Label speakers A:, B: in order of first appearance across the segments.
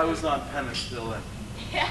A: I was on penicillin.
B: Yeah.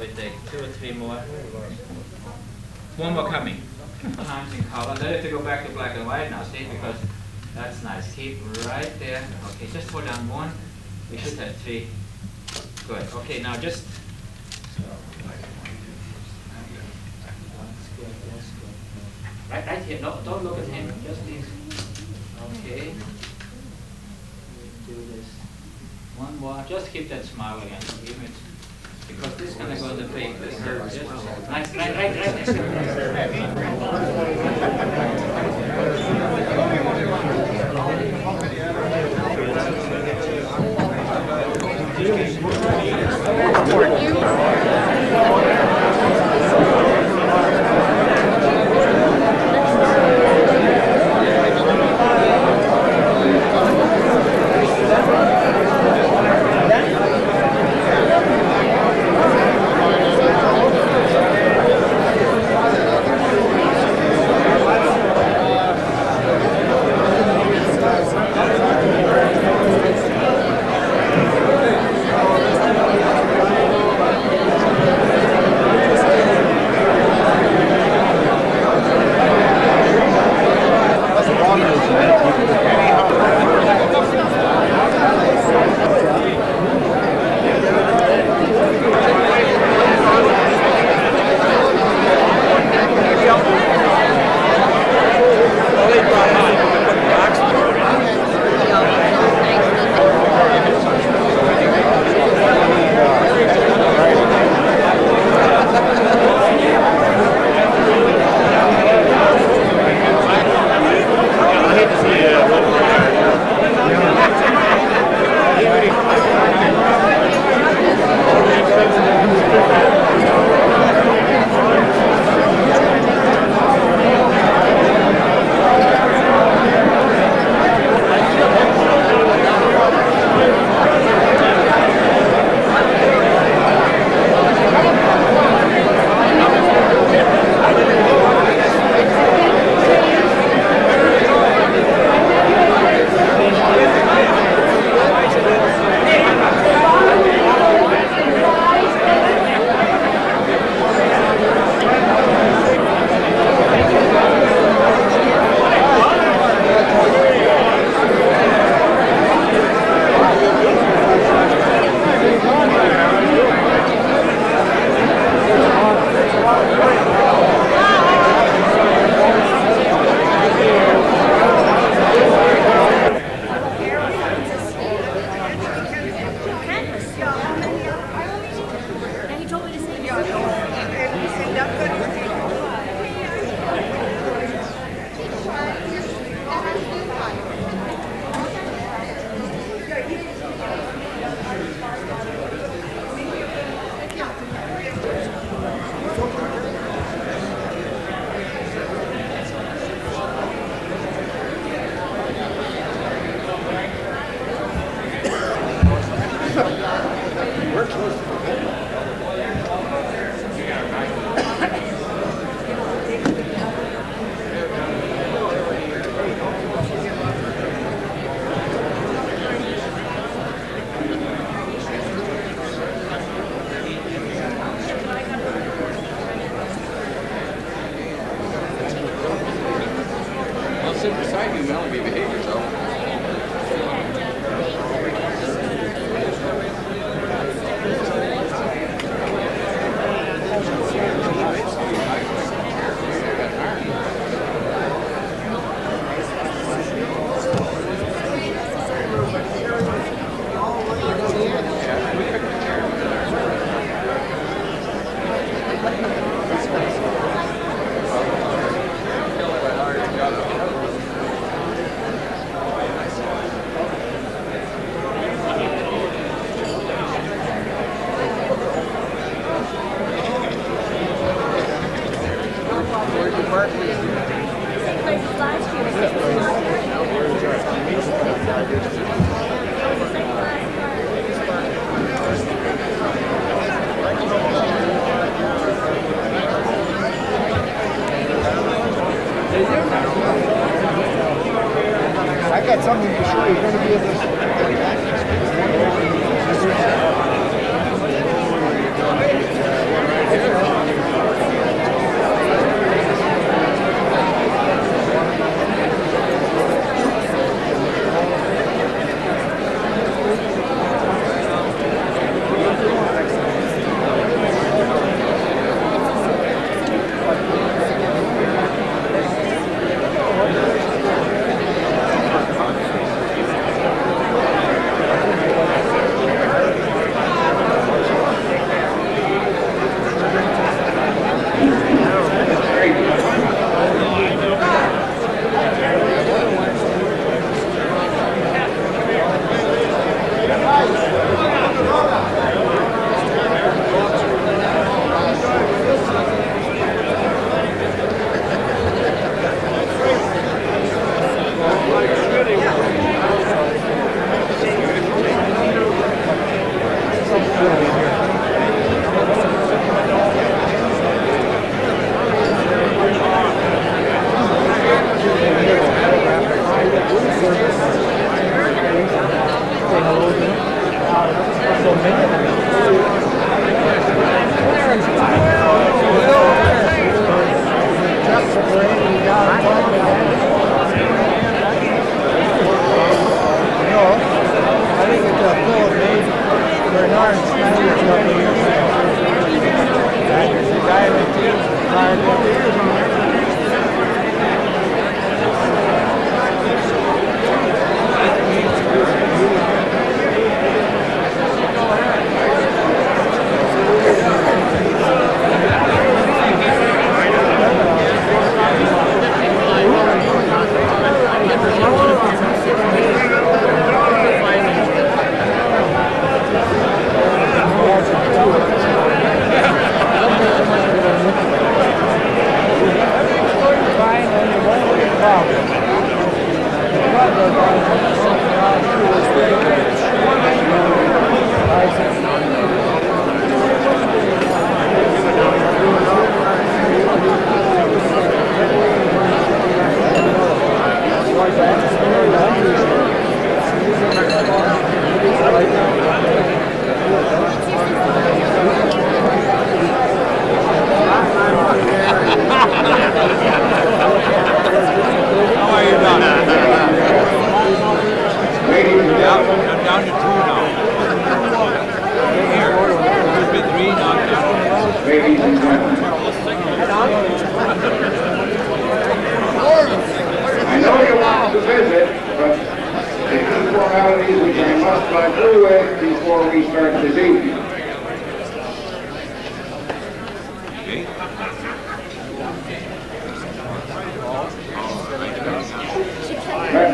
B: Me take two or three more. One more coming. Times in color, you have to go back to black and white now, see, because that's nice, keep right there. Okay, just hold on one, we should have three. Good, okay, now just. Right, right here, no, don't look at him, just these. Okay. Do this. One more, just keep that smile again, give it, because this is gonna go in the fake, this is just, right, right, right, right.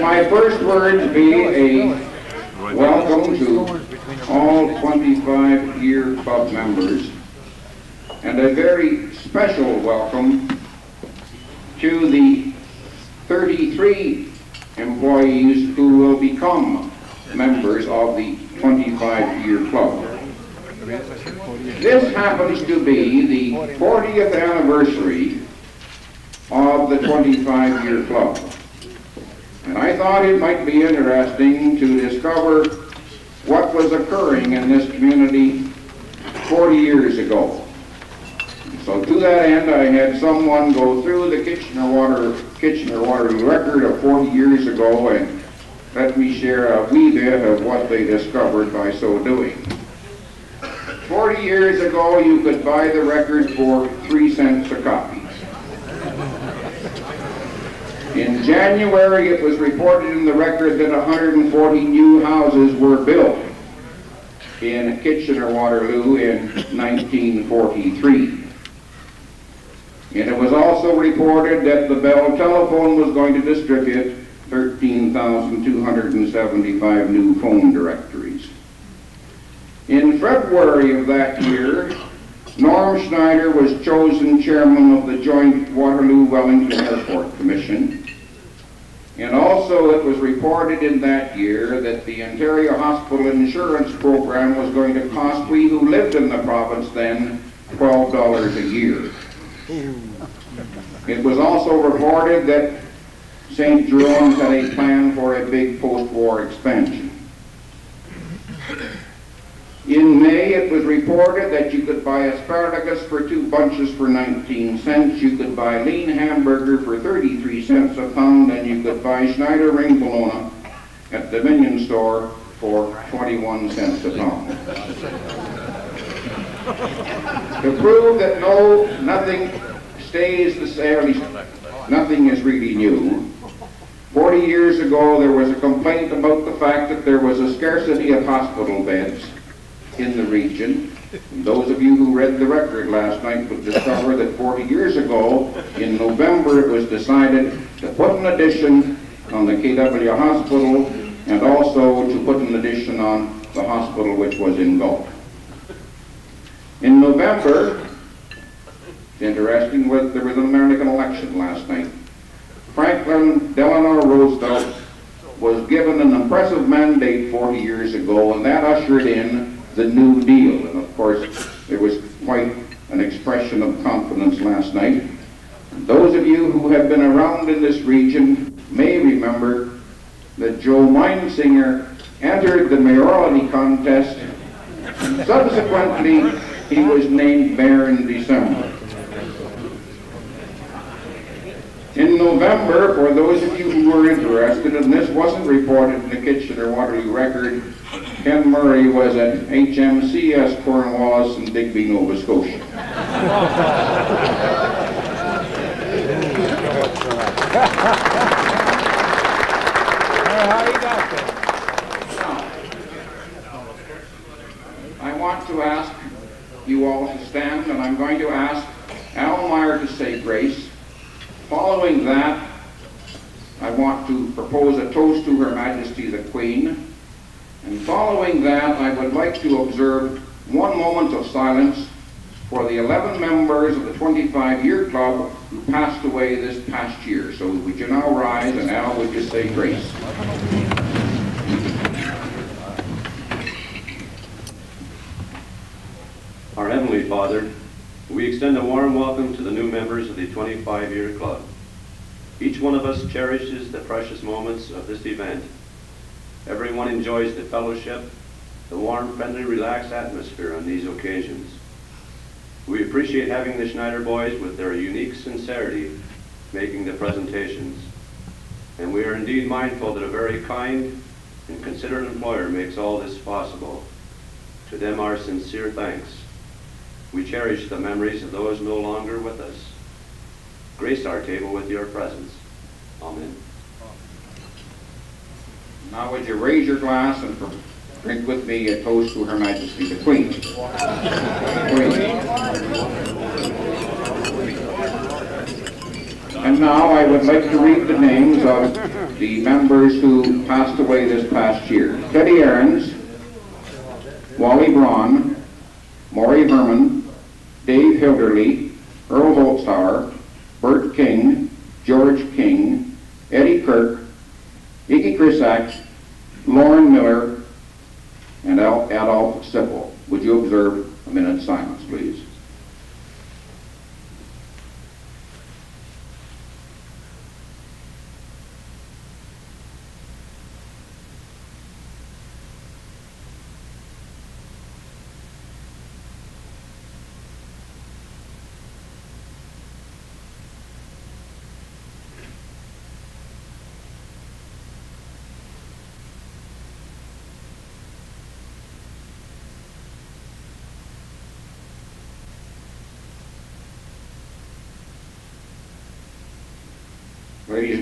C: My first words be a welcome to all 25-year club members and a very special welcome to the 33 employees who will become members of the 25-year club. This happens to be the 40th anniversary of the 25-year club. And I thought it might be interesting to discover what was occurring in this community 40 years ago. So to that end, I had someone go through the Kitchener Water, Kitchener Waterloo record of 40 years ago and let me share a wee bit of what they discovered by so doing. 40 years ago, you could buy the record for three cents a copy. In January, it was reported in the record that 140 new houses were built in Kitchener Waterloo in 1943. And it was also reported that the Bell Telephone was going to distribute 13,275 new phone directories. In February of that year, Norm Schneider was chosen chairman of the joint Waterloo-Wellington Airport Commission. And also it was reported in that year that the Ontario Hospital Insurance Program was going to cost we who lived in the province then $12 a year. It was also reported that St. Jerome's had a plan for a big post-war expansion. In May, it was reported that you could buy asparagus for two bunches for 19 cents, you could buy lean hamburger for 33 cents a pound, and you could buy Schneider ring bologna at the Dominion store for 21 cents a pound. to prove that no, nothing stays the same, nothing is really new, 40 years ago there was a complaint about the fact that there was a scarcity of hospital beds in the region. And those of you who read the record last night would discover that 40 years ago, in November, it was decided to put an addition on the KW Hospital and also to put an addition on the hospital which was in Galt. In November, it's interesting, there was an American election last night. Franklin Delano Roosevelt was given an impressive mandate 40 years ago, and that ushered in the New Deal. And of course, there was quite an expression of confidence last night. Those of you who have been around in this region may remember that Joe Meinzinger entered the mayoralty contest. Subsequently, he was named mayor in December. In November, for those of you who were interested, and this wasn't reported in the Kitchener Waterloo Record, Ken Murray was at HMCS Cornwallis in Digby, Nova Scotia. I want to ask you all to stand, and I'm going to ask Al Meyer to say grace. Following that, I want to propose a toast to Her Majesty the Queen. And following that, I would like to observe one moment of silence for the 11 members of the 25-year club who passed away this past year. So would you now rise and Al would you say grace?
D: Our Heavenly Father, we extend a warm welcome to the new members of the 25-year club. Each one of us cherishes the precious moments of this event. Everyone enjoys the fellowship, the warm, friendly, relaxed atmosphere on these occasions. We appreciate having the Schneider boys with their unique sincerity making the presentations. And we are indeed mindful that a very kind and considerate employer makes all this possible. To them our sincere thanks. We cherish the memories of those no longer with us. Grace our table with your presence. Amen.
C: Now would you raise your glass and drink with me a toast to Her Majesty the Queen. Queen. And now I would like to read the names of the members who passed away this past year. Teddy Aarons, Wally Braun, Maury Herman, Dave Hilderly, Earl Holzhauer, Bert King, George King, Eddie Kirk, Iggy Krisak, Lauren Miller, and Adolf Sippel. Would you observe a minute's silence, please? Ladies and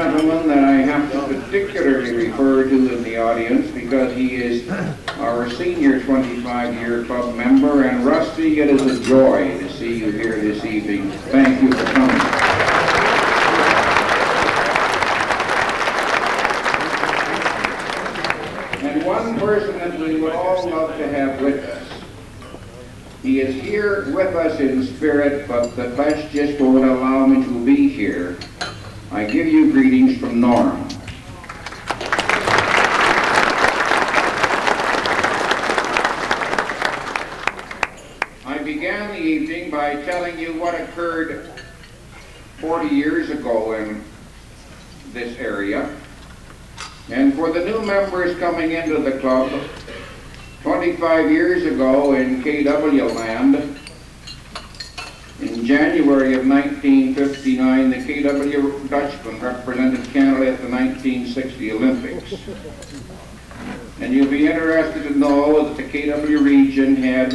C: gentleman that I have to particularly refer to in the audience because he is our senior 25-year club member, and Rusty, it is a joy to see you here this evening. Thank you for coming. And one person that we would all love to have with us. He is here with us in spirit, but the flesh just won't allow me to be here. I give you greetings from Norm. I began the evening by telling you what occurred 40 years ago in this area. And for the new members coming into the club, 25 years ago in KW land, January of 1959, the KW Dutchman represented Canada at the 1960 Olympics. And you'll be interested to know that the KW region had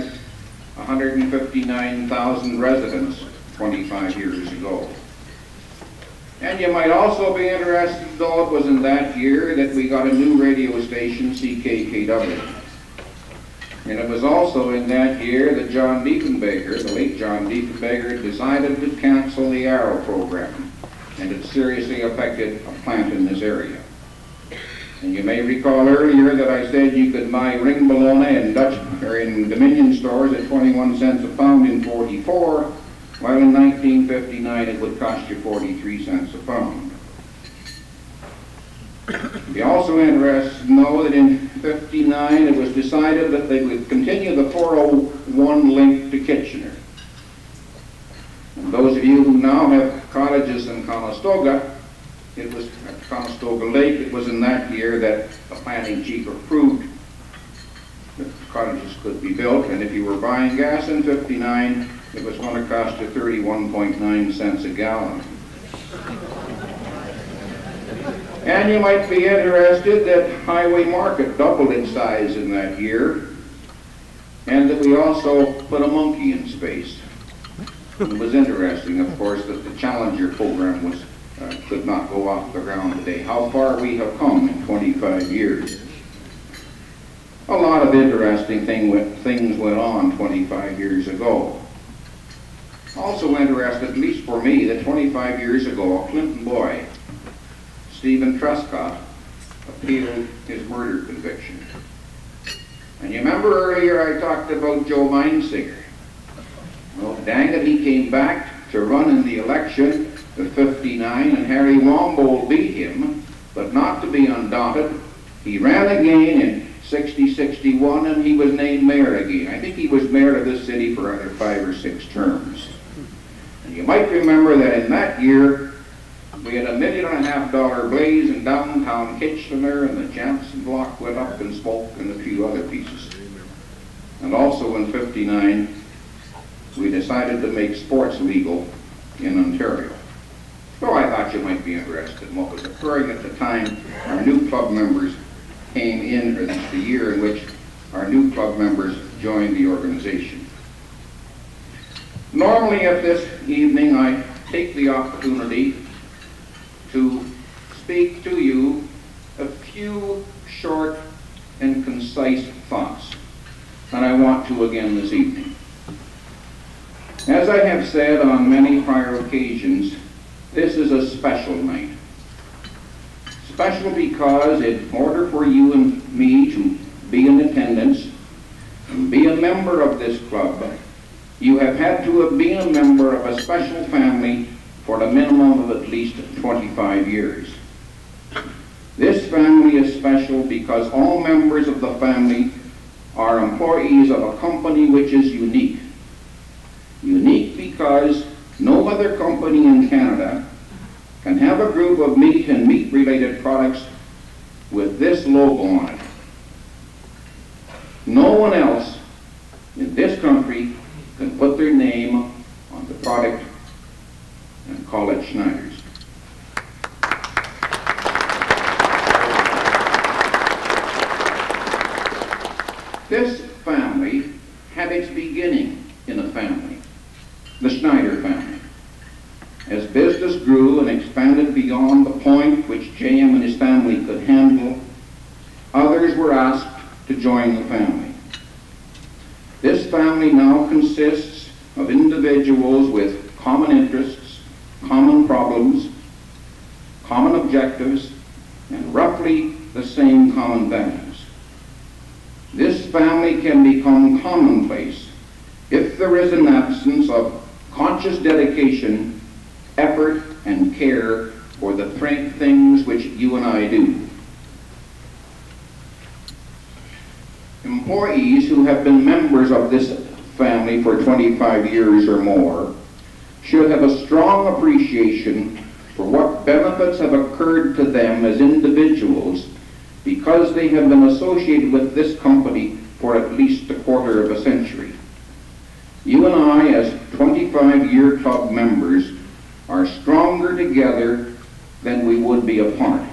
C: 159,000 residents 25 years ago. And you might also be interested to know it was in that year that we got a new radio station, CKKW. And it was also in that year that John Diefenbaker, the late John Diefenbaker, decided to cancel the Arrow program. And it seriously affected a plant in this area. And you may recall earlier that I said you could buy ring bologna in Dutch or in Dominion stores at 21 cents a pound in 44, while in 1959 it would cost you 43 cents a pound. Be also interested to know that in 59 it was decided that they would continue the 401 link to Kitchener. And those of you who now have cottages in Conestoga, it was at Conestoga Lake, it was in that year that the planning chief approved that cottages could be built, and if you were buying gas in 59, it was going to cost you 31.9 cents a gallon. And you might be interested that Highway Market doubled in size in that year, and that we also put a monkey in space. It was interesting, of course, that the Challenger program was uh, could not go off the ground today. How far we have come in 25 years. A lot of interesting thing went, things went on 25 years ago. Also interested, at least for me, that 25 years ago, a Clinton boy, Steven Truscott, appealed his murder conviction. And you remember earlier I talked about Joe Meinzinger. Well, dang it, he came back to run in the election of 59, and Harry Wambold beat him, but not to be undaunted. He ran again in 60, 61, and he was named mayor again. I think he was mayor of this city for either five or six terms. And you might remember that in that year, we had a million and a half dollar blaze in downtown Kitchener, and the Jansen block went up in smoke and a few other pieces. And also in 59, we decided to make sports legal in Ontario. So I thought you might be interested in what was occurring at the time our new club members came in, or the year in which our new club members joined the organization. Normally at this evening I take the opportunity to speak to you a few short and concise thoughts, and I want to again this evening. As I have said on many prior occasions, this is a special night. Special because in order for you and me to be in attendance and be a member of this club, you have had to have been a member of a special family for a minimum of at least 25 years. This family is special because all members of the family are employees of a company which is unique. Unique because no other company in Canada can have a group of meat and meat-related products with this logo on it. No one else in this country can put their name on the product and call it Schneider's. This family had its beginning in a family, the Schneider family. As business grew and expanded beyond the point which J.M. and his family could handle, others were asked to join the family. This family now consists of individuals with common interests, common problems, common objectives, and roughly the same common values. This family can become commonplace if there is an absence of conscious dedication, effort, and care for the th- things which you and I do. Employees who have been members of this family for 25 years or more should have a strong appreciation for what benefits have occurred to them as individuals because they have been associated with this company for at least a quarter of a century. You and I, as 25-year club members, are stronger together than we would be apart.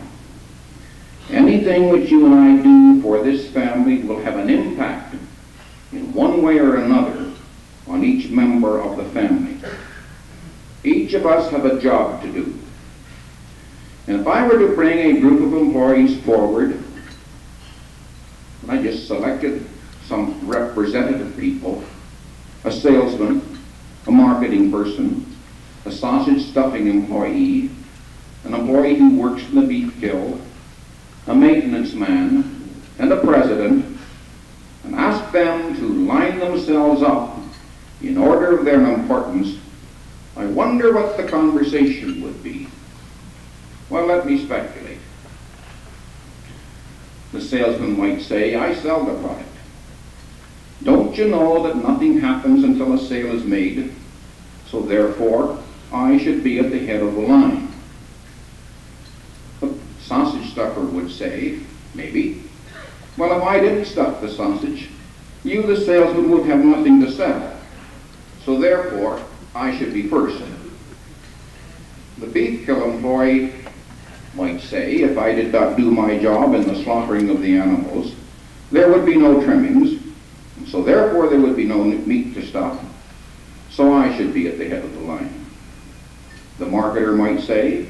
C: Anything which you and I do for this family will have an impact in one way or another on each member of the family. Each of us have a job to do. And if I were to bring a group of employees forward, and I just selected some representative people, a salesman, a marketing person, a sausage stuffing employee, an employee who works in the beef kill, a maintenance man, and a president, and ask them to line themselves up in order of their importance, I wonder what the conversation would be. Well, let me speculate. The salesman might say, I sell the product. Don't you know that nothing happens until a sale is made? So therefore, I should be at the head of the line. The sausage stuffer would say, maybe, well, if I didn't stuff the sausage, you, the salesman, would have nothing to sell. So therefore, I should be first. The beef kill employee might say, if I did not do my job in the slaughtering of the animals, there would be no trimmings, so therefore there would be no meat to stuff. So I should be at the head of the line. The marketer might say,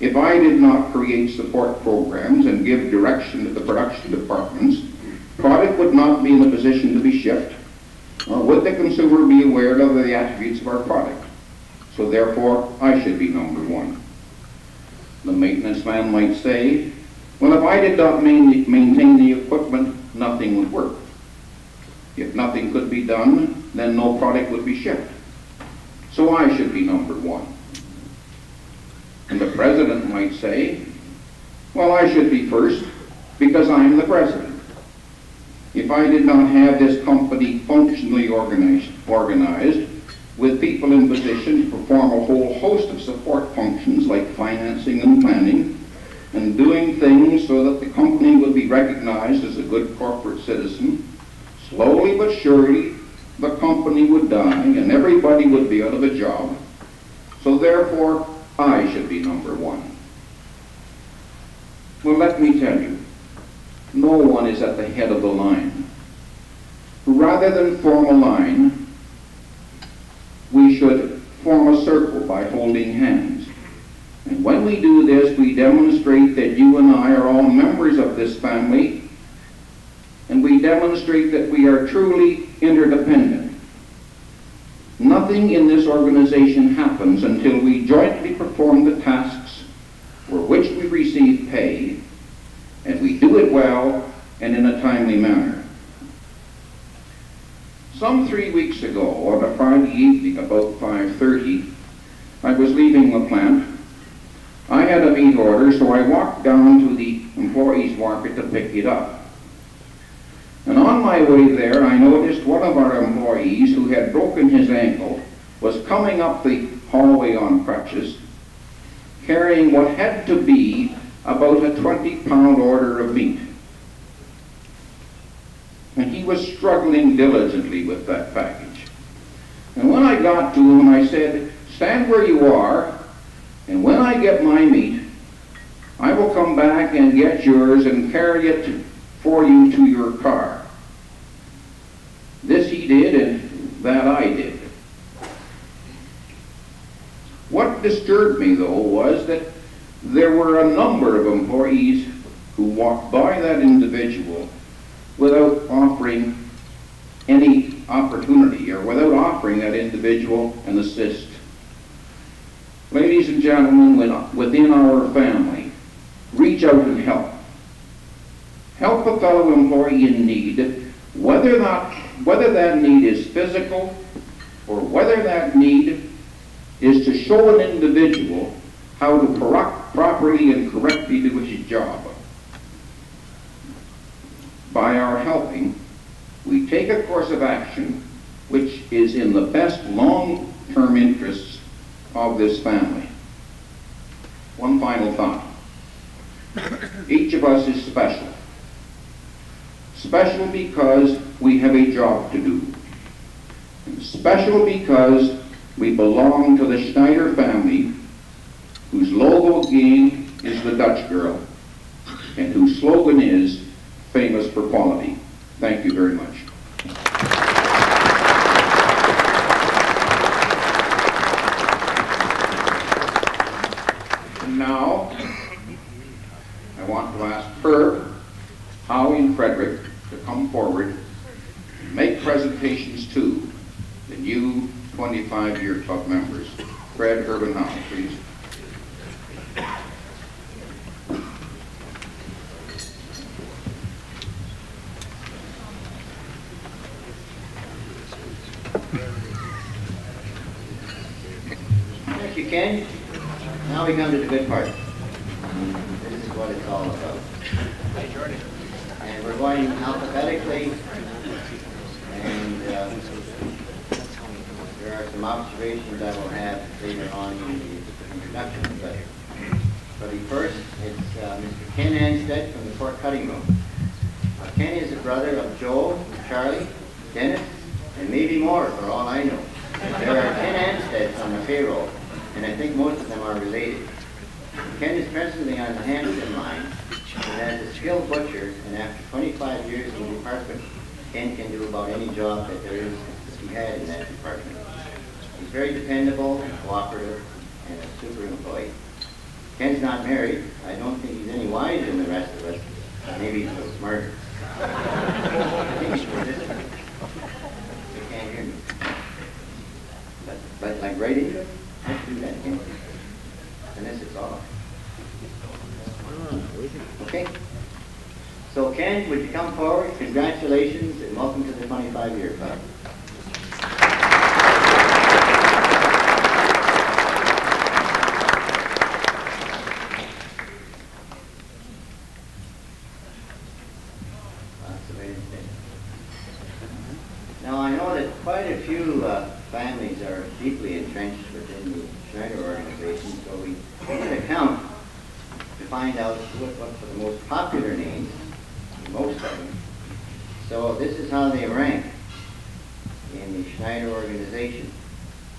C: if I did not create support programs and give direction to the production departments, product would not be in a position to be shipped, Uh, nor would the consumer be aware of the attributes of our product. So therefore, I should be number one. The maintenance man might say, well, if I did not main maintain the equipment, nothing would work. If nothing could be done, then no product would be shipped. So I should be number one. And the president might say, well, I should be first because I'm the president. If I did not have this company functionally organized, organized with people in position to perform a whole host of support functions like financing and planning, and doing things so that the company would be recognized as a good corporate citizen, slowly but surely the company would die and everybody would be out of a job. So therefore, I should be number one. Well, let me tell you, no one is at the head of the line. Rather than form a line, we should form a circle by holding hands. And when we do this, we demonstrate that you and I are all members of this family, and we demonstrate that we are truly interdependent. Nothing in this organization happens until we jointly perform the tasks for which we receive pay well and in a timely manner. Some three weeks ago, on a Friday evening about 5.30, I was leaving the plant. I had a meat order, so I walked down to the employees' market to pick it up. And on my way there, I noticed one of our employees who had broken his ankle was coming up the hallway on crutches, carrying what had to be about a 20-pound order of meat. And he was struggling diligently with that package. And when I got to him, I said, stand where you are, and when I get my meat, I will come back and get yours and carry it for you to your car. This he did, and that I did. What disturbed me, though, was that there were a number of employees who walked by that individual without offering any opportunity or without offering that individual an assist. Ladies and gentlemen, within our family, reach out and help. Help a fellow employee in need, whether, whether that need is physical or whether that need is to show an individual how to properly and correctly do his job. By our helping, we take a course of action which is in the best long-term interests of this family. One final thought. Each of us is special. Special because we have a job to do. And special because we belong to the Schneider family again is the Dutch girl. And whose slogan is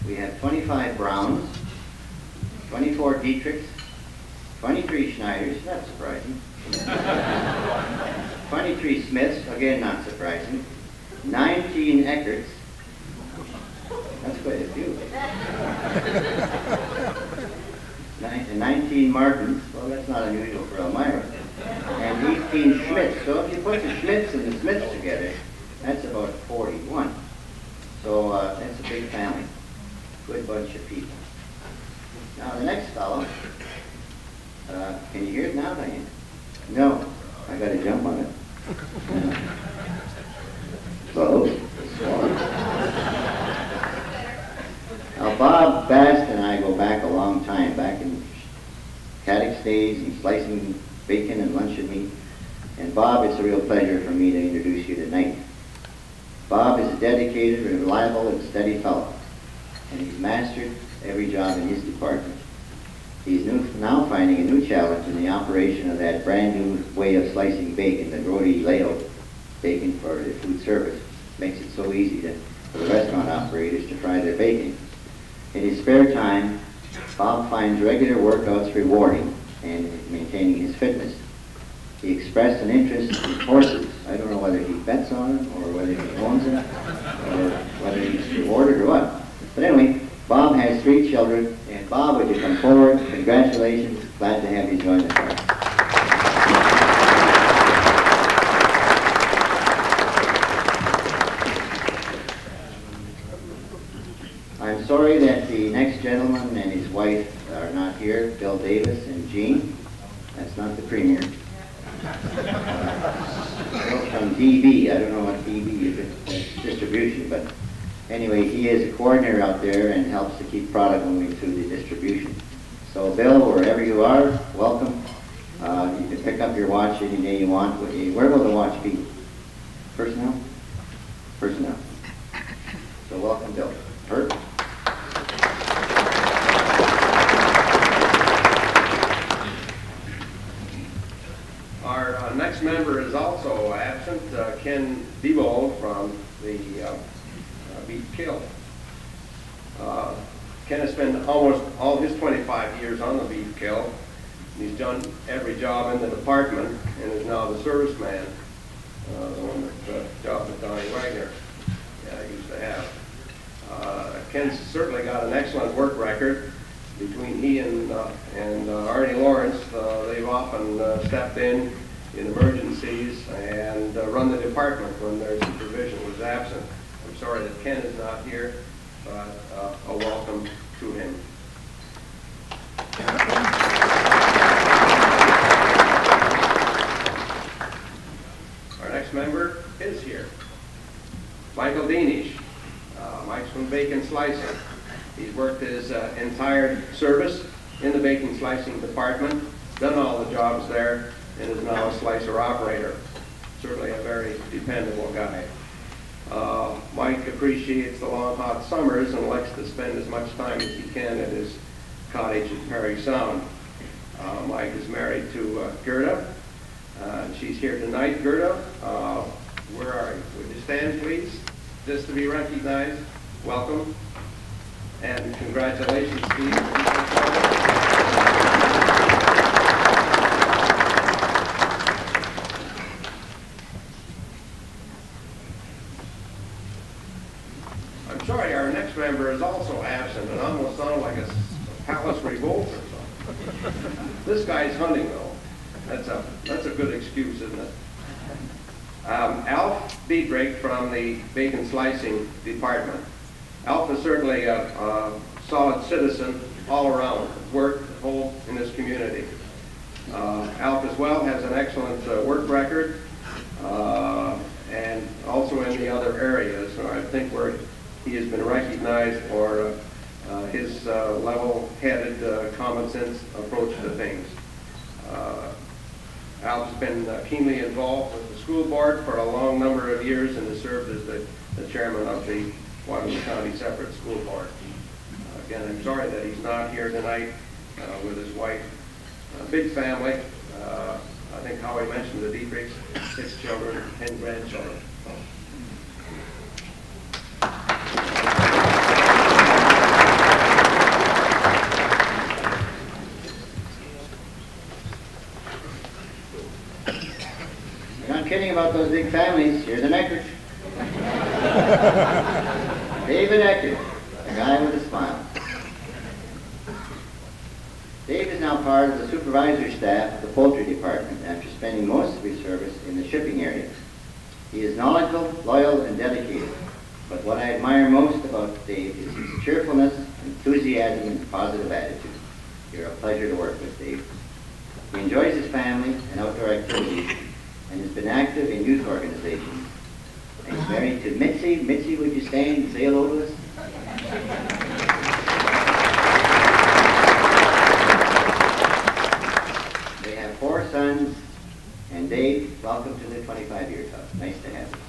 E: We have 25 Browns, 24 Dietrichs, 23 Schneiders, not surprising. 23 Smiths, again not surprising. 19 Eckerts, that's quite a few. and 19 Martins, well that's not unusual for Elmira. And 18 Schmidts. So if you put the Schmidts and the Smiths together, that's about 41. So uh, that's a big family. Good bunch of people. Now the next fellow, uh, can you hear it now, Diane? No. I gotta jump on it. Close. Now, Bob Bast and I go back a long time, back in Caddick's days, and slicing bacon and luncheon meat. And Bob, it's a real pleasure for me to introduce you tonight. Bob is a dedicated, reliable, and steady fellow, and he's mastered every job in his department. He's new, now finding a new challenge in the operation of that brand new way of slicing bacon, the Rody layout bacon for the food service. Makes it so easy to, for the restaurant operators to fry their bacon. In his spare time, Bob finds regular workouts rewarding and maintaining his fitness. He expressed an interest in horses. I don't know whether he bets on them or whether he owns them or whether he's rewarded or what. But anyway, Bob has three children, and Bob, would you come forward? Congratulations. Glad to have you join us. I'm sorry that the next gentleman and his wife are not here, Bill Davis and Jean. That's not the premier. Bill From DB, I don't know what DB is, it's distribution, but anyway, he is a coordinator out there and helps to keep product moving through the distribution. So Bill, wherever you are, welcome. Uh, You can pick up your watch any day you want. Where will the watch be? Personnel? Personnel. So welcome, Bill. Bert?
F: Our uh, next member is also absent, uh, Ken Debold from the uh, uh, Beef Kill. Uh, Ken has almost all his 25 years on the Beef Kill. He's done every job in the department and is now the serviceman, uh, the one that, uh, job that Donnie Wagner uh, used to have. Uh, Ken's certainly got an excellent work record. Between he and, uh, and uh, Arnie Lawrence, uh, they've often uh, stepped in in emergencies and uh, run the department when their supervision was absent. I'm sorry that Ken is not here, but uh, a welcome him. Our next member is here. Michael Deanish. Uh, Mike's from Bacon Slicing. He's worked his uh, entire service in the bacon slicing department, done all the jobs there, and is now a slicer operator. Certainly a very dependable guy. Uh, Mike appreciates the long hot summers and likes to spend as much time as he can at his cottage at Parry Sound. Uh, Mike is married to uh, Gerda. Uh, she's here tonight. Gerda, uh, where are you? Would you stand, please? Just to be recognized. Welcome. And congratulations, Steve. I'm sorry, our next member is also absent and almost sounded like a s- a palace revolt or something. This guy's hunting though. That's a, that's a good excuse, isn't it? Um, Alf From the bacon slicing department. Alf is certainly a, a solid citizen all around, work, home in this community. Uh, Alf as well has an excellent uh, work record, uh, and also in the other areas. So I think where he has been recognized for uh, uh, his uh, level-headed, uh, common sense approach to things. Uh, Al's been uh, keenly involved with the school board for a long number of years and has served as the, the chairman of the Waterloo County Separate School Board. Uh, Again, I'm sorry that he's not here tonight uh, with his wife. A big family. Uh, I think Howie mentioned the Dietrichs, six children, ten grandchildren.
E: You're not kidding about those big families. Here's an Eckert. David Eckert, a guy with a smile. Dave is now part of the supervisory staff of the poultry department after spending most of his service in the shipping area. He is knowledgeable, loyal, and dedicated. But what I admire most about Dave is his cheerfulness, enthusiasm, and positive attitude. You're a pleasure to work with, Dave. He enjoys his family and outdoor activities and has been active in youth organizations. He's married to Mitzi. Mitzi, would you stand and say hello to us? They have four sons, and Dave, welcome to the 25-year club. Nice to have you.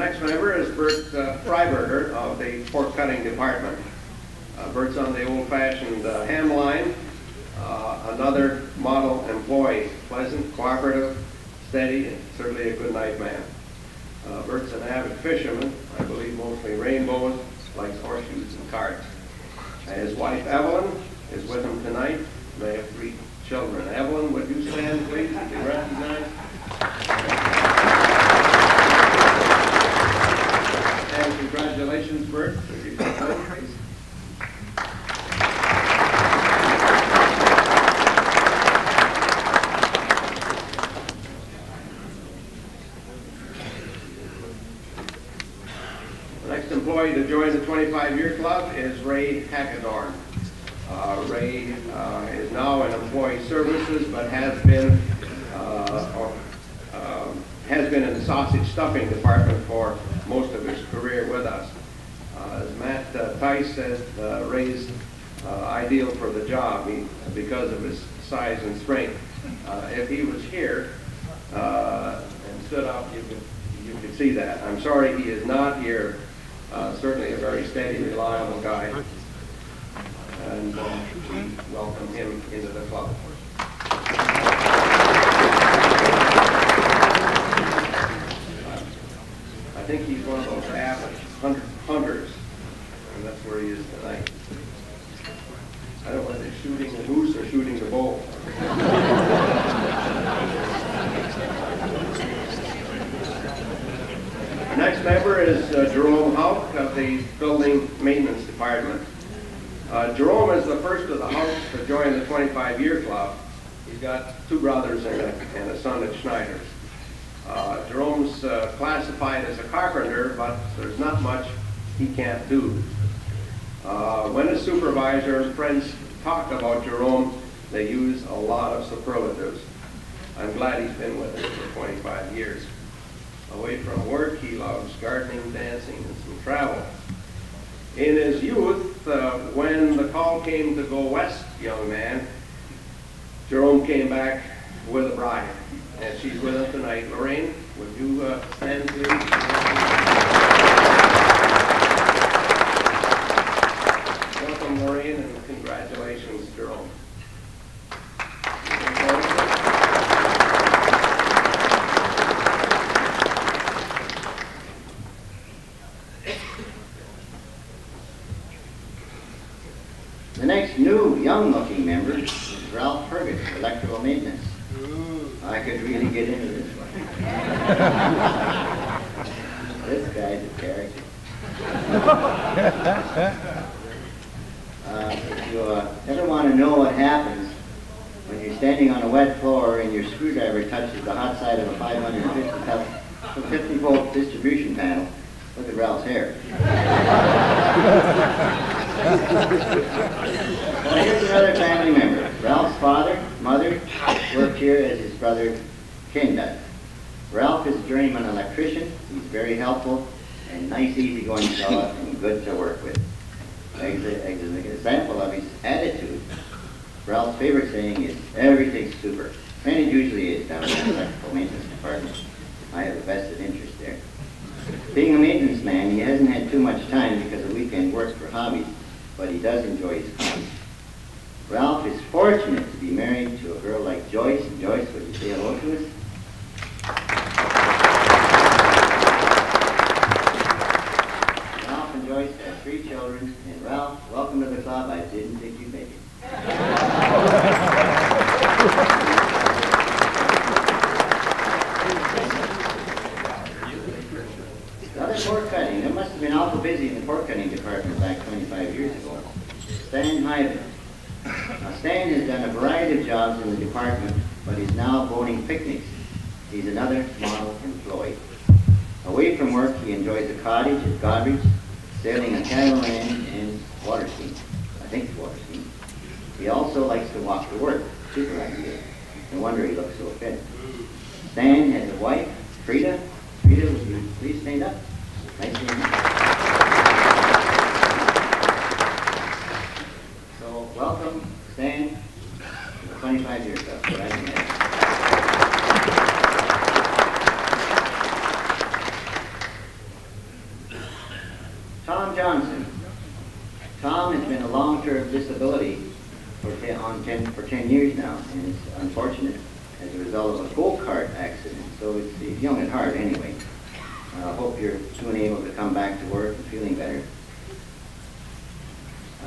F: Next member is Bert uh, Freiberger of the pork cutting department. Uh, Bert's on the old-fashioned uh, ham line, uh, another model employee, pleasant, cooperative, steady, and certainly a good night man. Uh, Bert's an avid fisherman, I believe mostly rainbows, likes horseshoes and cards. His wife Evelyn is with him tonight. They have three children. Evelyn, would you stand, please, and be recognized? And congratulations, Bert. Next employee to join the 25-year club is Ray Hagedorn. Uh, Ray uh, is now in employee services, but has been, uh, or, um, has been in the sausage stuffing department for most of his career with us. Uh, As Matt uh, Tice said, uh, Ray's uh, ideal for the job he- because of his size and strength. Uh, If he was here uh, and stood up, you could, you could see that. I'm sorry he is not here. Uh, Certainly a very steady, reliable guy. And we welcome him into the club. I think he's one of those avid hunter- hunters, tonight. I don't know whether he's shooting the moose or shooting the bull. Our next member is uh, Jerome Hauk of the Building Maintenance Department. Uh, Jerome is the first of the Hauks to join the 25-year club. He's got two brothers and a, and a son at Schneider's. Uh, Jerome's uh, classified as a carpenter, but there's not much he can't do. And friends talk about Jerome, they use a lot of superlatives. I'm glad he's been with us for 25 years. Away from work, he loves gardening, dancing, and some travel. In his youth, uh, when the call came to go west, young man, Jerome came back with a bride, and she's with us tonight. Lorraine, would you uh, stand, please?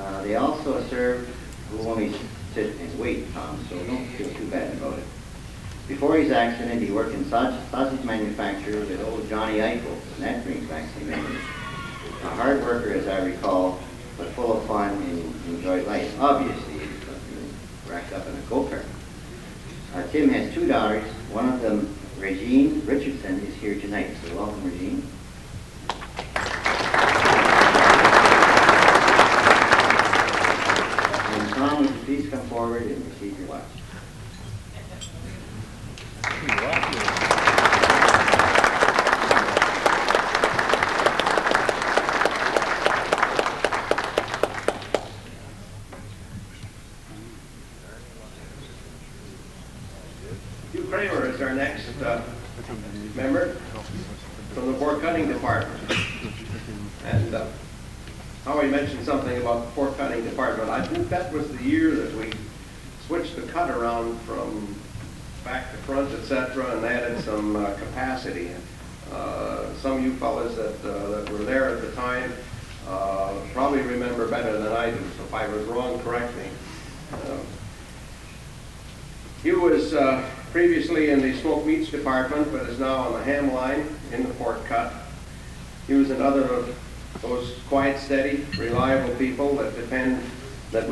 E: Uh, they also serve who only sit and wait, Tom, so don't feel too bad about it. Before his accident, he worked in sausage, sausage manufacture with old Johnny Eichel, and that brings back some memories. A hard worker, as I recall, but full of fun and enjoyed life. Obviously, he racked up in a go-kart. Uh, Tim has two daughters. One of them, Regine Richardson, is here tonight, so welcome, Regine.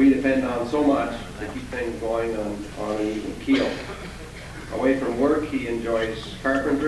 F: we depend on so much to keep things going on, on an even keel. Away from work, he enjoys carpentry.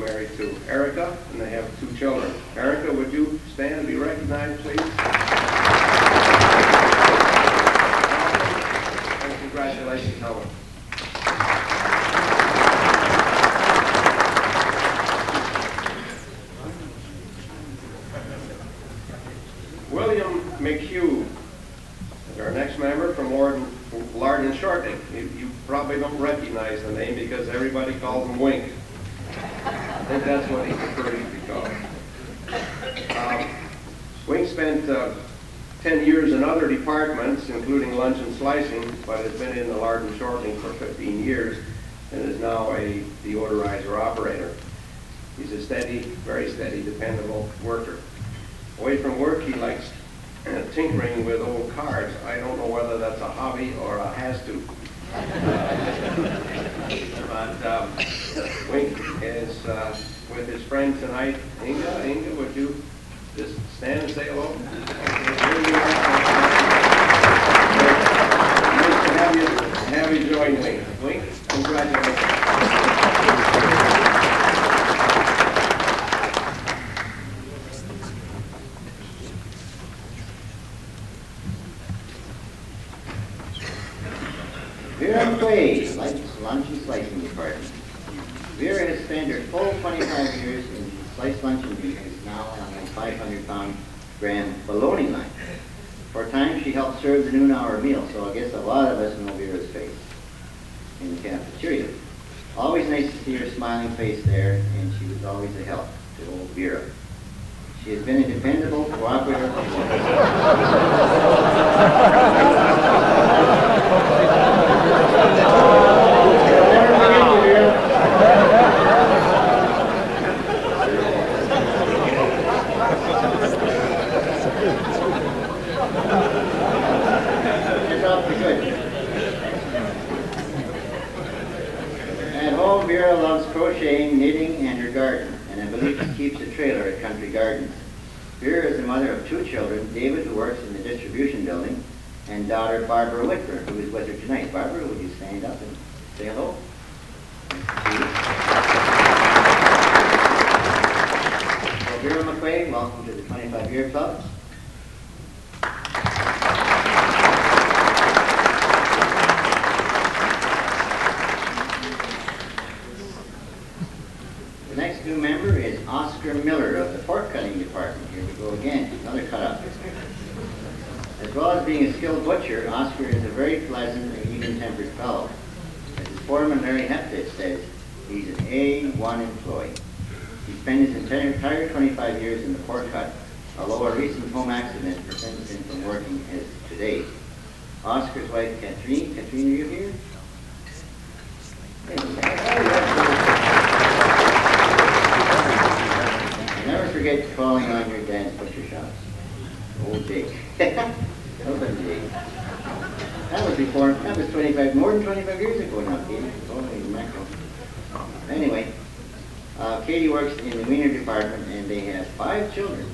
F: married to Erica, and they have two children. Erica, would you stand and be recognized, please? And congratulations, Helen. Tonight.
E: right Oscar Miller of the pork Cutting Department. Here we go again, another cut-up. As well as being a skilled butcher, Oscar is a very pleasant and even-tempered fellow. As his foreman Larry Heptit says, he's an A1 employee. He spent his entire 25 years in the pork cut, although a recent home accident prevented him from working as today. Oscar's wife, Katrine, Katrine, are you here? calling on your dance picture shots. Old Dick. Open Dick. That was before, that was 25, more than 25 years ago now, Katie. Only mackerel. Anyway, uh, Katie works in the wiener department and they have five children.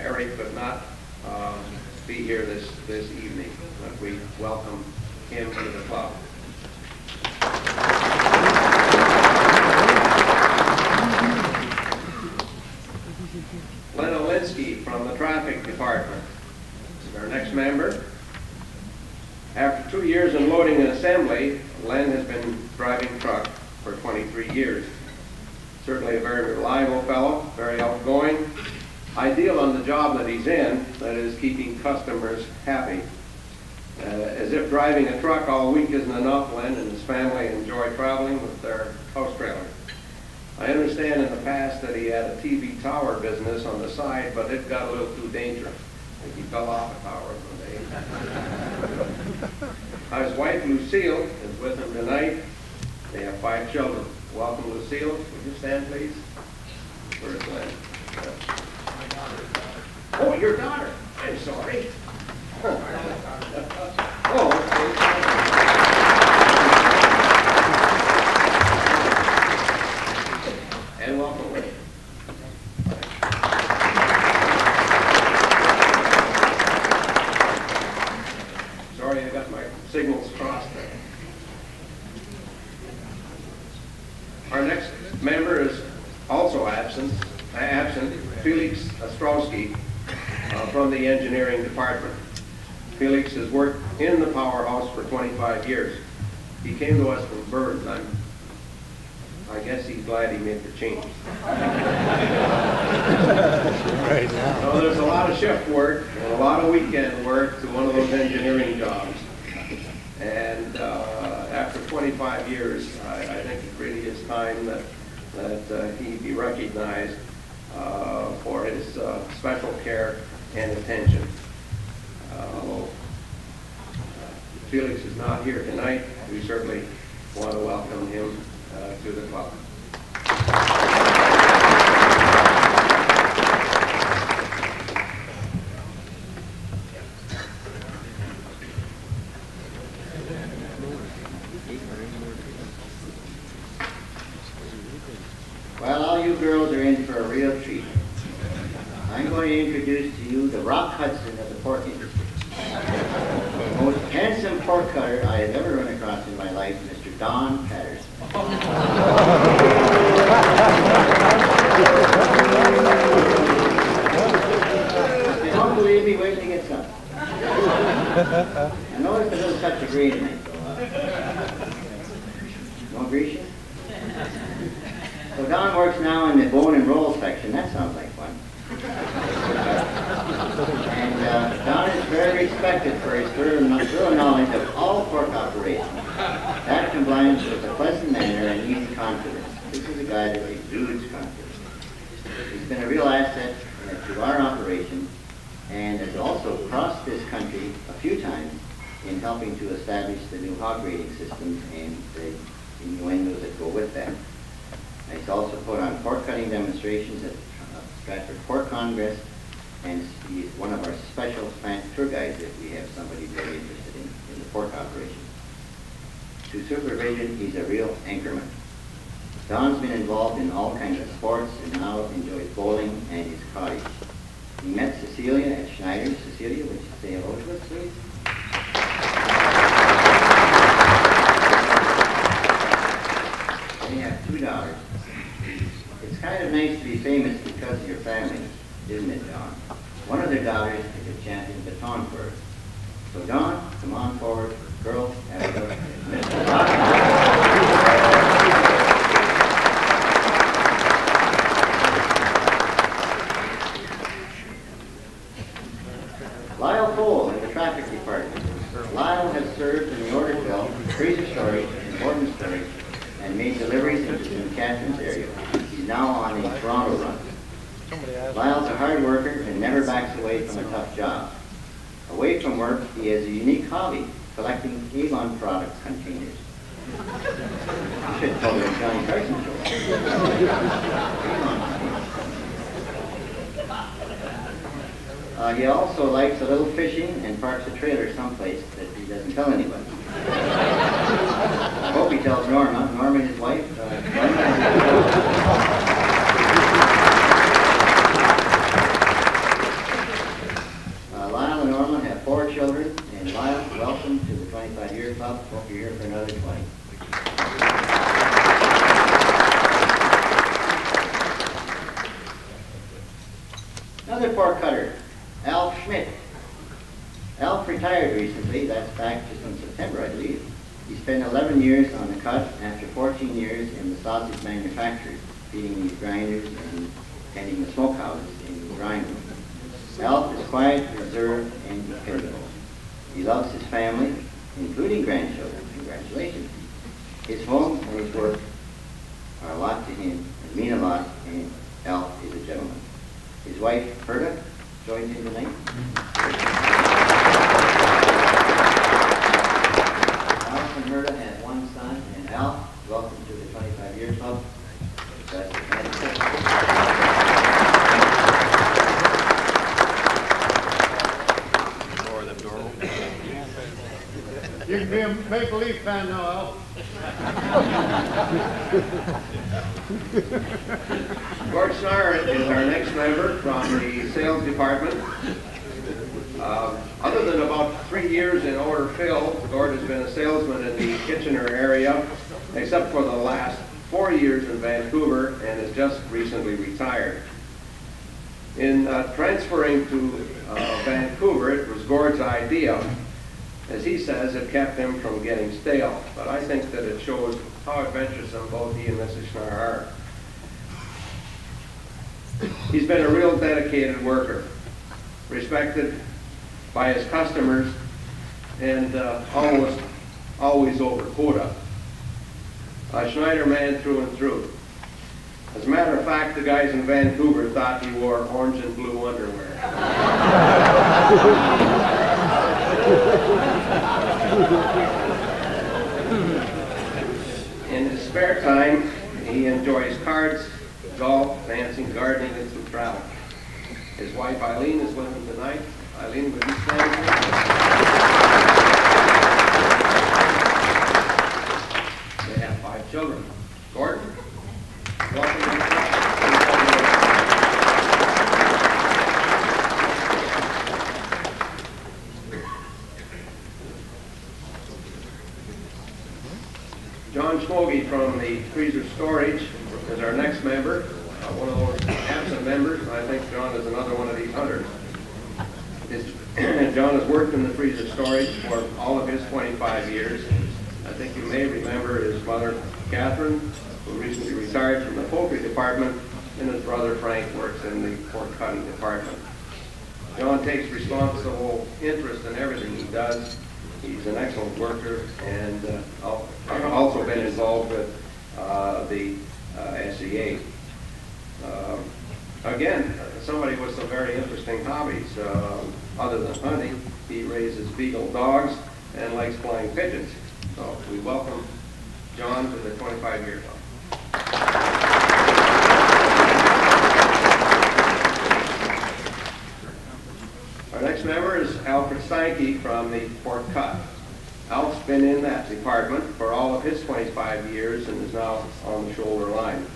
F: Eric could not um, be here this, this evening. But we welcome him to the club. Len Olinsky from the Traffic Department is our next member. After two years in loading and assembly, Len has been driving truck for 23 years. Certainly a very reliable fellow, job that he's in, that is keeping customers happy. Uh, as if driving a truck all week isn't enough, Lynn and his family enjoy traveling with their house trailer. I understand in the past that he had a TV tower business on the side, but it got a little too dangerous. I he fell off a tower one day. His wife, Lucille, is with him tonight. They have five children. Welcome, Lucille. Would you stand, please? Where's Lynn? Oh, your daughter. I'm sorry. he be recognized uh, for his uh, special care and attention. Uh, Felix is not here tonight, we certainly want to welcome him uh, to the club.
E: I know it's a little touch of green. 11 years on the cut after 14 years in the sausage manufactory, feeding these grinders and tending the smokehouses in the grind room. Alf is quiet, reserved, and dependable. He loves his family, including grandchildren. Congratulations. His home and his work are a lot to him and mean a lot, and Alf is a gentleman. His wife, Herta, joins him tonight. Alf and Herta have one son, and Al, welcome to the 25-year club.
A: You can be a Maple Leaf fan now, Al.
F: Gord Schneier is our next member from the sales department. Uh, Other than about three years in order fill, Gord has been a salesman in the Kitchener area, except for the last four years in Vancouver, and has just recently retired. In uh, transferring to uh, Vancouver, it was Gord's idea. As he says, it kept him from getting stale, but I think that it shows how adventuresome both he and Mrs. Schneier are. He's been a real dedicated worker, respected by his customers, and uh, almost always over quota. A Schneider man through and through. As a matter of fact, the guys in Vancouver thought he wore orange and blue underwear. In his spare time, he enjoys cards, golf, dancing, gardening, and some travel. His wife Eileen is with him tonight. Eileen? They have five children. Gordon. John Schmogi from the freezer storage is our next member, uh, one of those absent members. I think John is another one of these hunters. His- John has worked in the freezer storage for all of his 25 years. I think you may remember his mother Catherine, who recently retired from the poultry department, and his brother Frank works in the pork cutting department. John takes responsible interest in everything he does. He's an excellent worker and uh, al- also been involved with uh, the uh, SEA. Um, Again, somebody with some very interesting hobbies. Um, Other than hunting, he raises beagle dogs and likes flying pigeons. So we welcome John to the 25-year club. Our next member is Alfred Steinke from the Pork Cut. Alf's been in that department for all of his 25 years and is now on the shoulder line.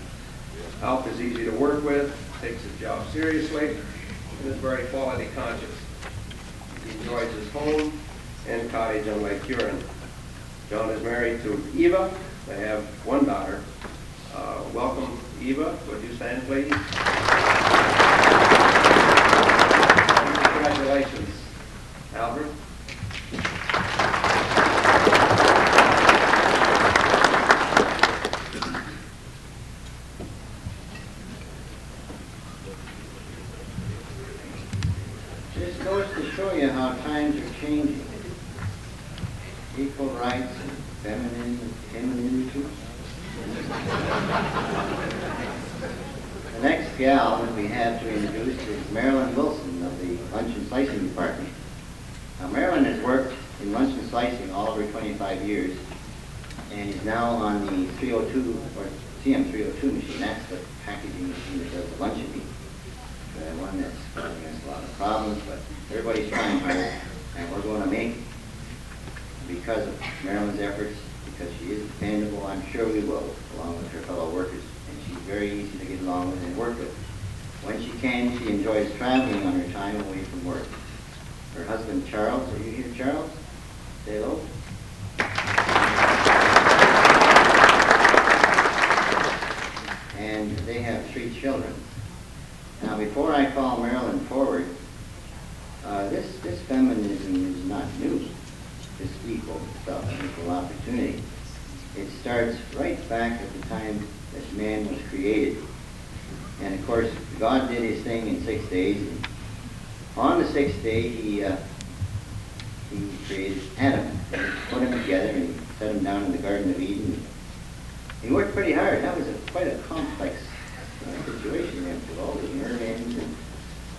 F: Alf is easy to work with, takes his job seriously, and is very quality conscious. Enjoys his home and cottage on Lake Huron. John is married to Eva. They have one daughter. Uh, Welcome, Eva. Would you stand, please? Congratulations, Albert.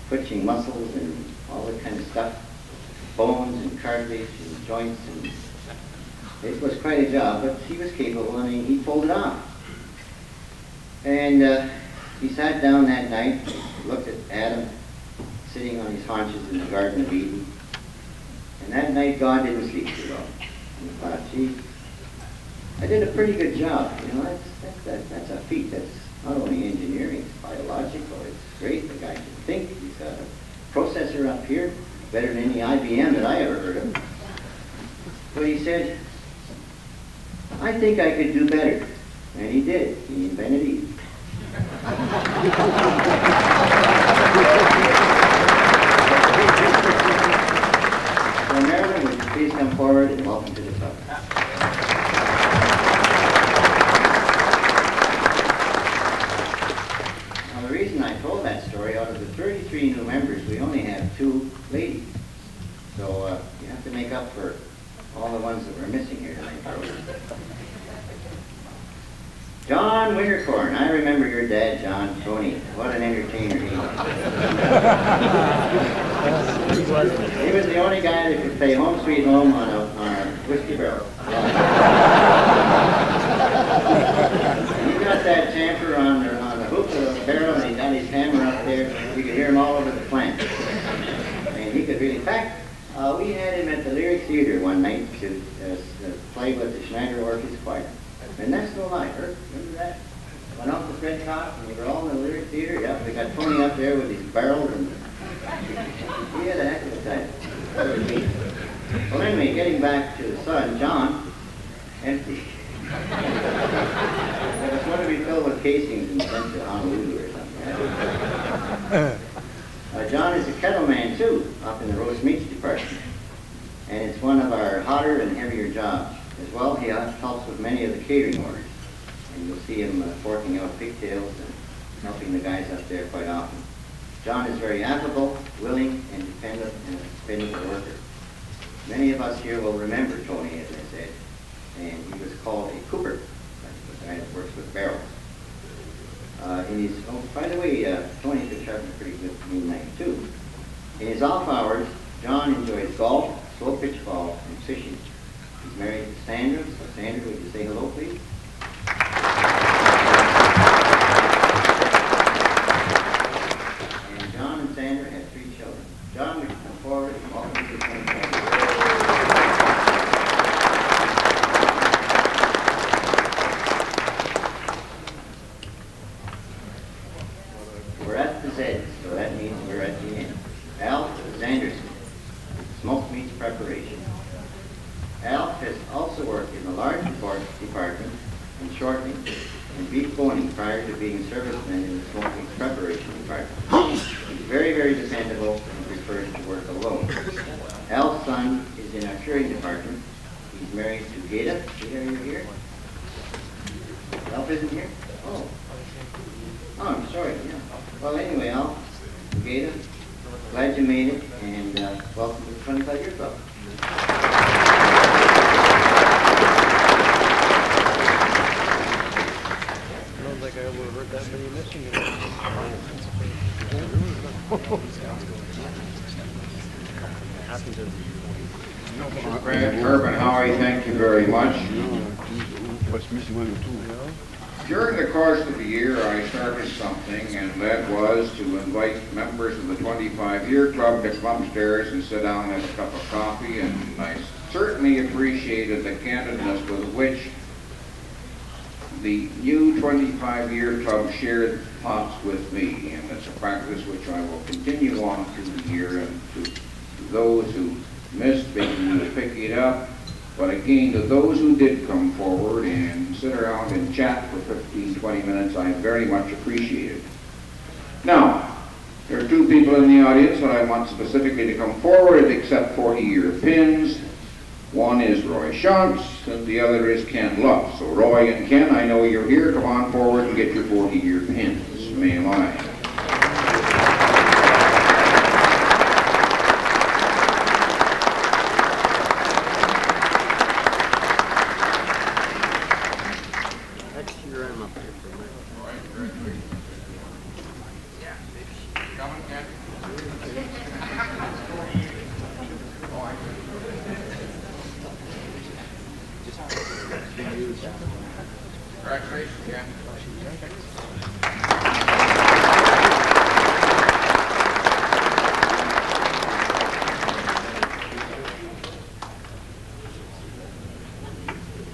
E: twitching muscles and all that kind of stuff, bones and cartilage and joints. And it was quite a job, but he was capable and he pulled it off. And uh, he sat down that night, looked at Adam sitting on his haunches in the Garden of Eden. And that night God didn't sleep too well. And I thought, gee, I did a pretty good job. You know, that's, that's, that, that's a feat. That's not only engineering, it's biological. It's great. The guy can think processor up here, better than any IBM that I ever heard of. But he said, I think I could do better. And he did. He invented Eve. so Marilyn, would you please come forward and welcome to the talk.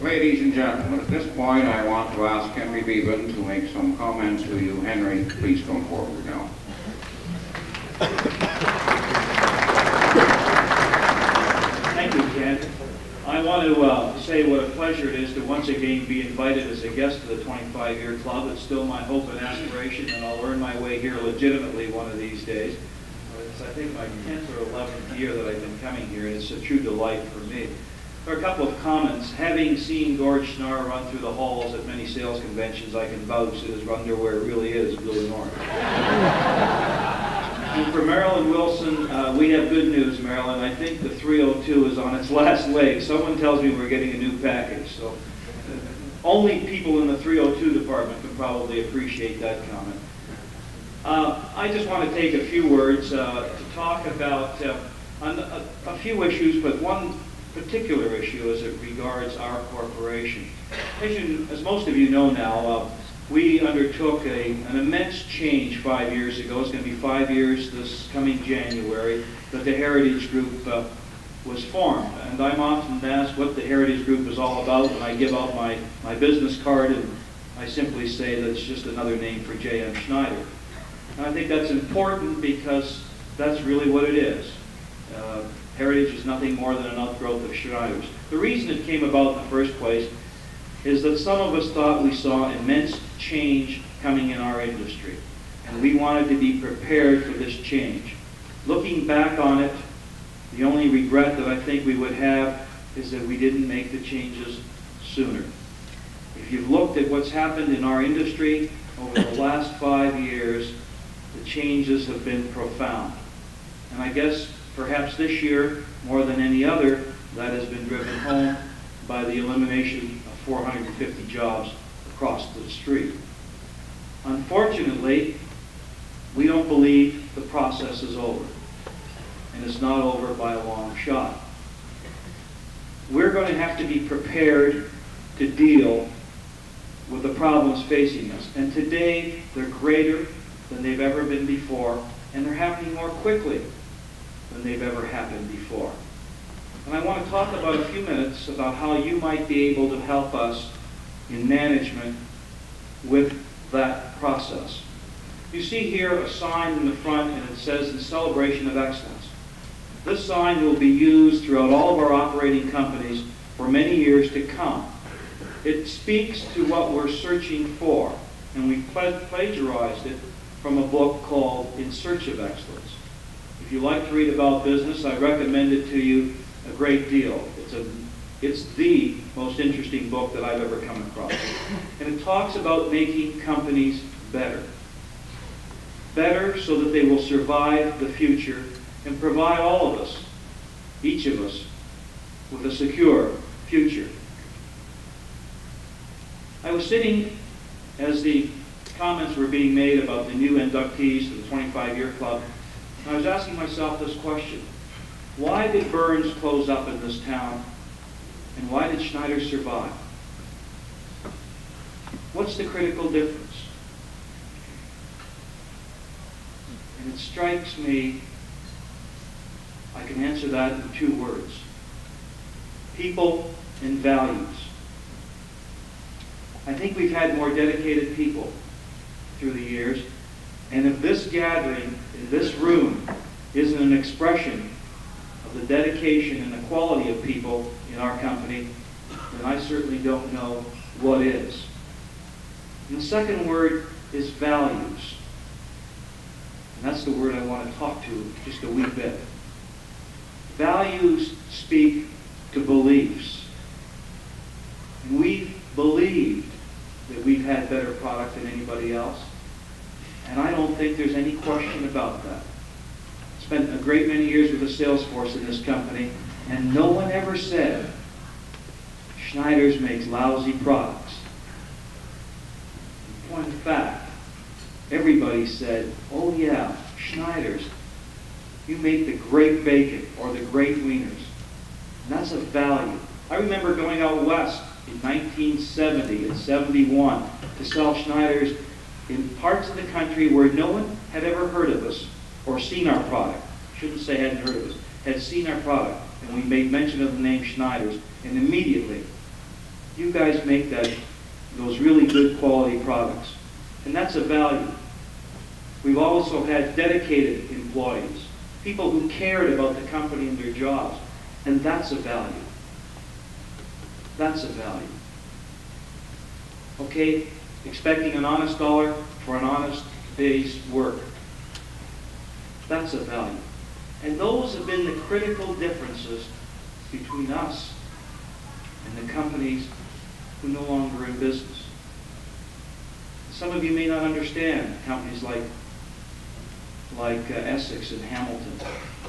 E: Ladies and
C: gentlemen, at this point, I want to ask Henry Bevan to make some comments to you. Henry, please come forward now.
G: Thank you, Ken. I want to uh, say what a pleasure it is to once again be invited as a guest to the 25-year club. It's still my hope and aspiration, and I'll earn my way here legitimately one of these days. It's, I think, my 10th or 11th year that I've been coming here, and it's a true delight for me. There are a couple of comments. Having seen Gord Schnarr run through the halls at many sales conventions, I can vouch that his underwear really is blue and orange. And for Marilyn Wilson, uh, we have good news, Marilyn. I think the 302 is on its last leg. Someone tells me we're getting a new package, so uh, only people in the 302 department can probably appreciate that comment. Uh, I just want to take a few words uh, to talk about uh, a, a few issues, but one particular issue as it regards our corporation. As, you, as most of you know now, uh, we undertook a, an immense change five years ago. It's going to be five years this coming January that the Heritage Group uh, was formed. And I'm often asked what the Heritage Group is all about, and I give out my, my business card and I simply say that it's just another name for J.M. Schneider. And I think that's important because that's really what it is. Uh, Heritage is nothing more than an outgrowth of Schneider's. The reason it came about in the first place is that some of us thought we saw immense change coming in our industry, and we wanted to be prepared for this change. Looking back on it, the only regret that I think we would have is that we didn't make the changes sooner. If you've looked at what's happened in our industry over the last five years, the changes have been profound. And I guess perhaps this year, more than any other, that has been driven home by the elimination of 450 jobs across the street. Unfortunately, we don't believe the process is over, and it's not over by a long shot. We're going to have to be prepared to deal with the problems facing us, and today they're greater than they've ever been before, and they're happening more quickly than they've ever happened before. And I want to talk about a few minutes about how you might be able to help us in management with that process. You see here a sign in the front and it says in celebration of excellence. This sign will be used throughout all of our operating companies for many years to come. It speaks to what we're searching for, and we plagiarized it from a book called In Search of Excellence. If you like to read about business, I recommend it to you a great deal. It's, a, it's the most interesting book that I've ever come across. And it talks about making companies better. Better so that they will survive the future and provide all of us, each of us, with a secure future. I was sitting as the comments were being made about the new inductees to the 25-year club, And I was asking myself this question. Why did Burns close up in this town? And why did Schneider survive? What's the critical difference? And it strikes me, I can answer that in two words. People and values. I think we've had more dedicated people through the years, and if this gathering, in this room, isn't an expression of the dedication and the quality of people in our company, then I certainly don't know what is. And the second word is values. And that's the word I want to talk to just a wee bit. Values speak to beliefs. And we've believed that we've had better product than anybody else. And I don't think there's any question about that. Spent a great many years with the sales force in this company, and no one ever said, Schneider's makes lousy products. In point of fact, everybody said, oh yeah, Schneider's, you make the great bacon or the great wieners. And that's a value. I remember going out west in 1970 and 71 to sell Schneider's in parts of the country where no one had ever heard of us or seen our product. Shouldn't say hadn't heard of us. Had seen our product. And we made mention of the name Schneider's. And immediately, you guys make that those really good quality products. And that's a value. We've also had dedicated employees, people who cared about the company and their jobs. And that's a value. That's a value. Okay, expecting an honest dollar for an honest day's work. That's a value. And those have been the critical differences between us and the companies who no longer in business. Some of you may not understand companies like like uh, Essex and Hamilton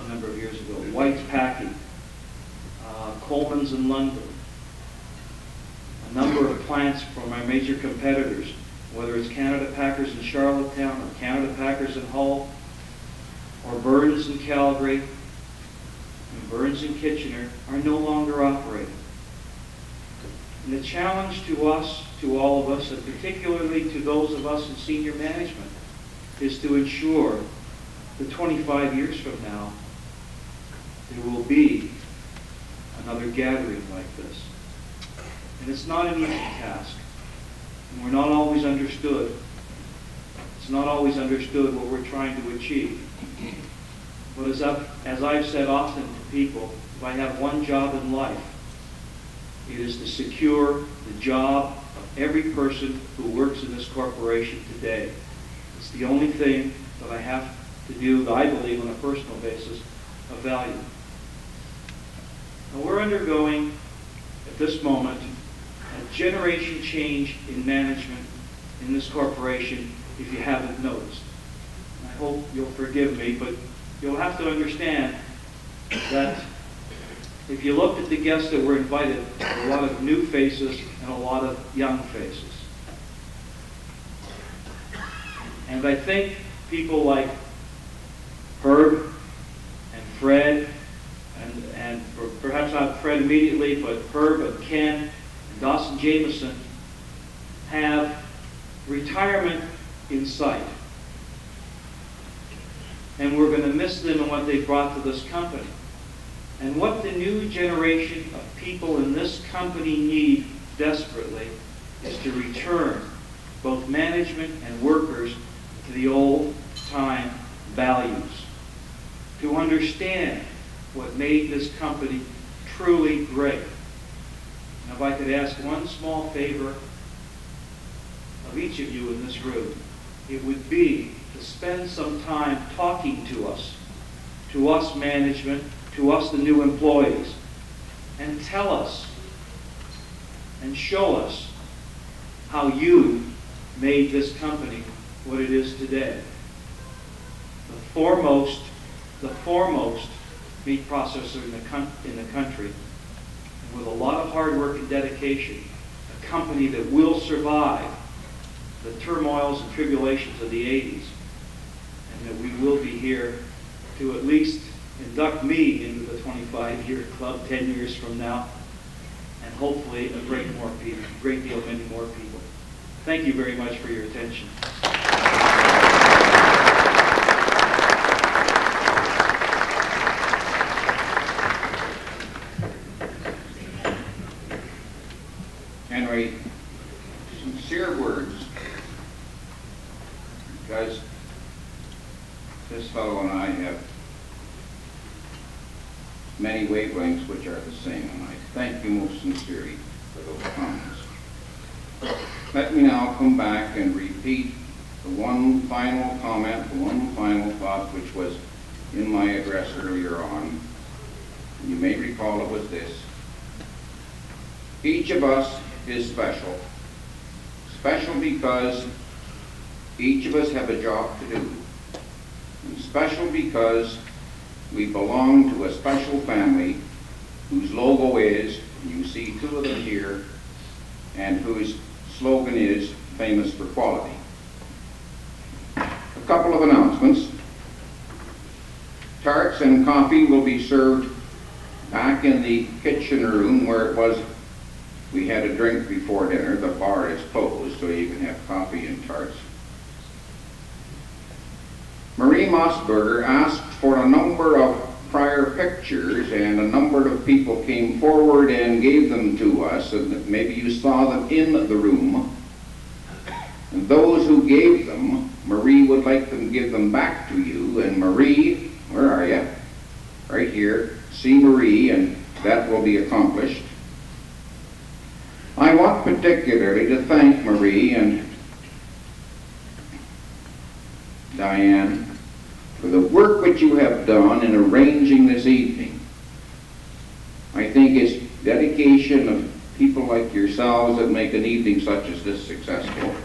G: a number of years ago, White's Packing, uh, Coleman's in London, number of plants from our major competitors, whether it's Canada Packers in Charlottetown or Canada Packers in Hull, or Burns in Calgary, and Burns in Kitchener, are no longer operating. And the challenge to us, to all of us, and particularly to those of us in senior management, is to ensure that 25 years from now, there will be another gathering like this. And it's not an easy task. And we're not always understood. It's not always understood what we're trying to achieve. But as I've, as I've said often to people, if I have one job in life, it is to secure the job of every person who works in this corporation today. It's the only thing that I have to do, that I believe, on a personal basis, of value. Now, we're undergoing, at this moment, a generation change in management in this corporation, if you haven't noticed. I hope you'll forgive me, but you'll have to understand that if you looked at the guests that were invited, a lot of new faces and a lot of young faces. And I think people like Herb and Fred, and, and perhaps not Fred immediately, but Herb and Ken Dawson Jameson have retirement in sight. And we're going to miss them and what they brought to this company. And what the new generation of people in this company need desperately is to return both management and workers to the old time values. To understand what made this company truly great. If I could ask one small favor of each of you in this room, it would be to spend some time talking to us, to us management, to us the new employees, and tell us and show us how you made this company what it is today. The foremost, the foremost meat processor in the, in the country, with a lot of hard work and dedication, a company that will survive the turmoils and tribulations of the 80s, and that we will be here to at least induct me into the 25-year club 10 years from now, and hopefully a great more people, great deal many more people. Thank you very much for your attention.
C: Henry, sincere words, because this fellow and I have many wavelengths which are the same, and I thank you most sincerely for those comments. Let me now come back and repeat the one final comment, the one final thought which was in my address earlier on. You may recall it was this. Each of us is special. Special because each of us have a job to do. And special because we belong to a special family whose logo is, you see two of them here, and whose slogan is famous for quality. A couple of announcements. Tarts and coffee will be served back in the kitchen room where it was we had a drink before dinner. The bar is closed, so you can have coffee and tarts. Marie Mossberger asked for a number of prior pictures, and a number of people came forward and gave them to us, and maybe you saw them in the room. And those who gave them, Marie would like them to give them back to you. And Marie, where are you? Right here. See Marie, and that will be accomplished. I want particularly to thank Marie and Diane for the work which you have done in arranging this evening. I think it's dedication of people like yourselves that make an evening such as this successful.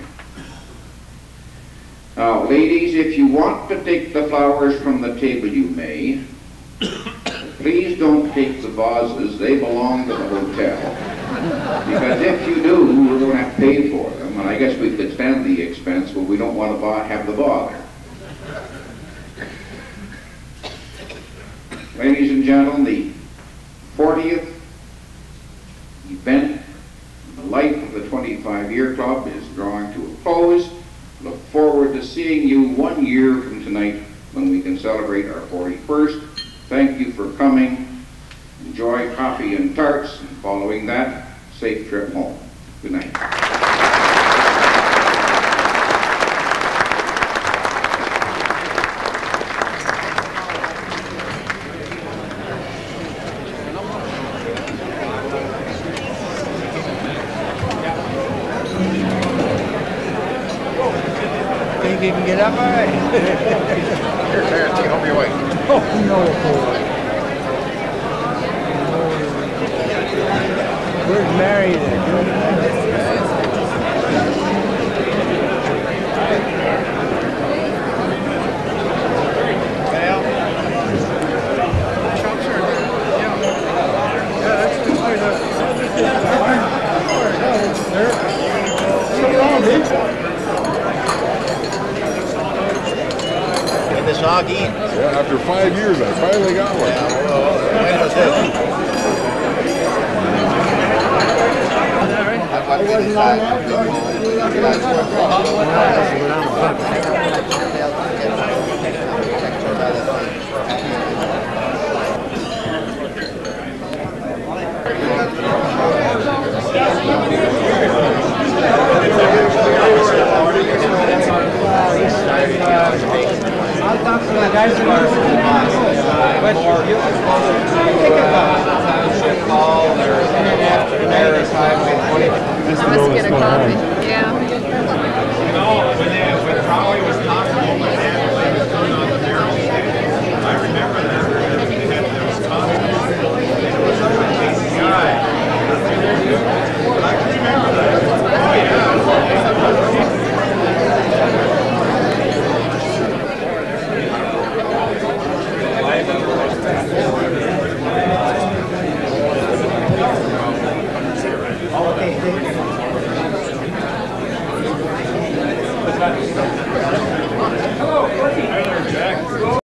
C: Now, ladies, if you want to take the flowers from the table, you may. Please don't take the vases, they belong to the hotel. Because if you do, we're going to have to pay for them, and I guess we could stand the expense, but we don't want to have the bother. Ladies and gentlemen, the 40th event in the life of the 25-year club is drawing to a close. Look forward to seeing you one year from tonight when we can celebrate our 41st. Thank you for coming. Enjoy coffee and tarts, and following that, safe trip home. Good night.
A: Think you can get up all right?